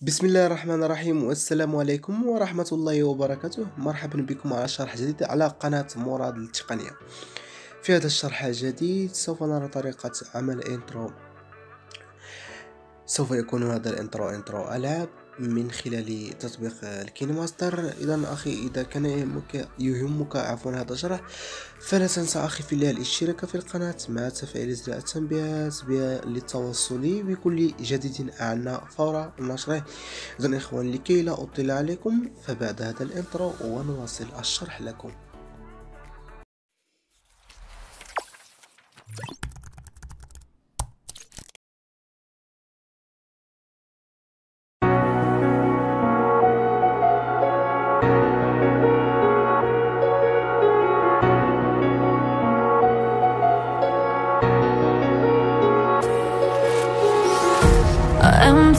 بسم الله الرحمن الرحيم والسلام عليكم ورحمة الله وبركاته مرحبا بكم على شرح جديد على قناة مراد التقنية في هذا الشرح الجديد سوف نرى طريقة عمل intro سوف يكون هذا ال intro intro ألعاب من خلال تطبيق الكينماستر اذا أخي إذا كان يهمك يهمك عفوا هذا الشرح. فلا تنسى أخي في الله الاشتراك في القناة مع تفعيل زر التنبيهات للتوصل بكل جديد عنا فور نشره. اذا اخوان لكي لا أطيل عليكم فبعد هذا ال intro ونواصل الشرح لكم.